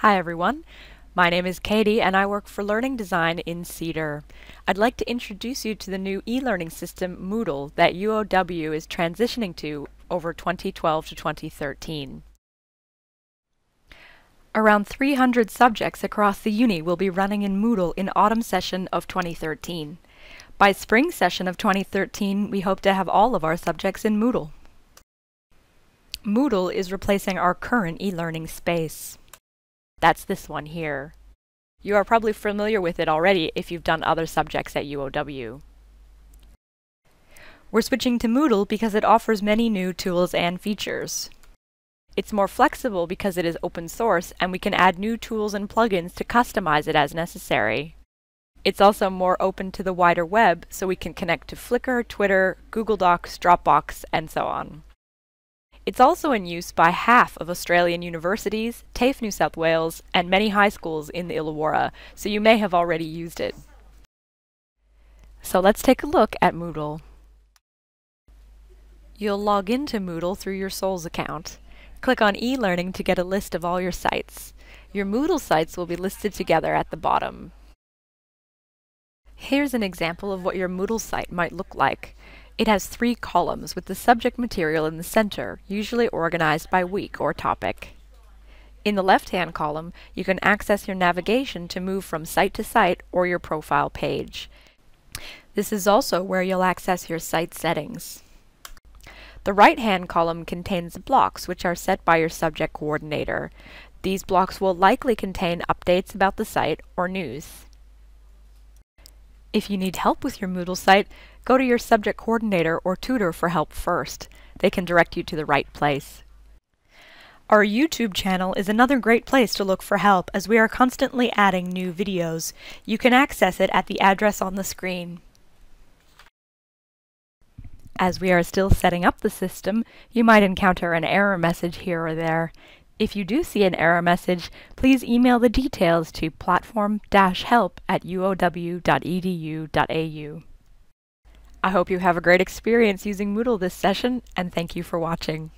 Hi everyone. My name is Katie and I work for Learning Design in CEDIR. I'd like to introduce you to the new e-learning system Moodle that UOW is transitioning to over 2012 to 2013. Around 300 subjects across the uni will be running in Moodle in autumn session of 2013. By spring session of 2013, we hope to have all of our subjects in Moodle. Moodle is replacing our current e-learning space. That's this one here. You are probably familiar with it already if you've done other subjects at UOW. We're switching to Moodle because it offers many new tools and features. It's more flexible because it is open source and we can add new tools and plugins to customize it as necessary. It's also more open to the wider web so we can connect to Flickr, Twitter, Google Docs, Dropbox, and so on. It's also in use by half of Australian universities, TAFE New South Wales, and many high schools in the Illawarra, so you may have already used it. So let's take a look at Moodle. You'll log into Moodle through your SOLS account. Click on e-learning to get a list of all your sites. Your Moodle sites will be listed together at the bottom. Here's an example of what your Moodle site might look like. It has three columns with the subject material in the center, usually organized by week or topic. In the left-hand column, you can access your navigation to move from site to site or your profile page. This is also where you'll access your site settings. The right-hand column contains blocks which are set by your subject coordinator. These blocks will likely contain updates about the site or news. If you need help with your Moodle site, go to your subject coordinator or tutor for help first. They can direct you to the right place. Our YouTube channel is another great place to look for help as we are constantly adding new videos. You can access it at the address on the screen. As we are still setting up the system, you might encounter an error message here or there. If you do see an error message, please email the details to platform-help at uow.edu.au. I hope you have a great experience using Moodle this session, and thank you for watching.